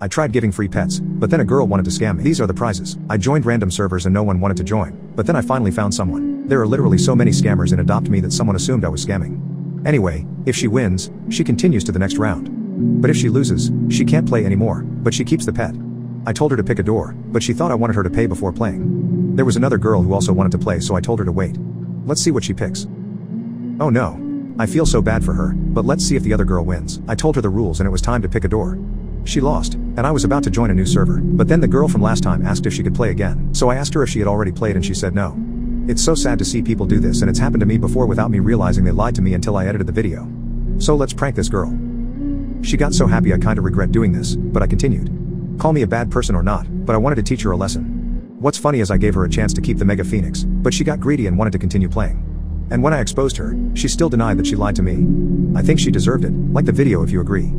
I tried giving free pets, but then a girl wanted to scam me. These are the prizes. I joined random servers and no one wanted to join, but then I finally found someone. There are literally so many scammers in Adopt Me that someone assumed I was scamming. Anyway, if she wins, she continues to the next round. But if she loses, she can't play anymore, but she keeps the pet. I told her to pick a door, but she thought I wanted her to pay before playing. There was another girl who also wanted to play so I told her to wait. Let's see what she picks. Oh no. I feel so bad for her, but let's see if the other girl wins. I told her the rules and it was time to pick a door. She lost, and I was about to join a new server, but then the girl from last time asked if she could play again, so I asked her if she had already played and she said no. It's so sad to see people do this and it's happened to me before without me realizing they lied to me until I edited the video. So let's prank this girl. She got so happy I kinda regret doing this, but I continued. Call me a bad person or not, but I wanted to teach her a lesson. What's funny is I gave her a chance to keep the Mega Phoenix, but she got greedy and wanted to continue playing. And when I exposed her, she still denied that she lied to me. I think she deserved it, like the video if you agree.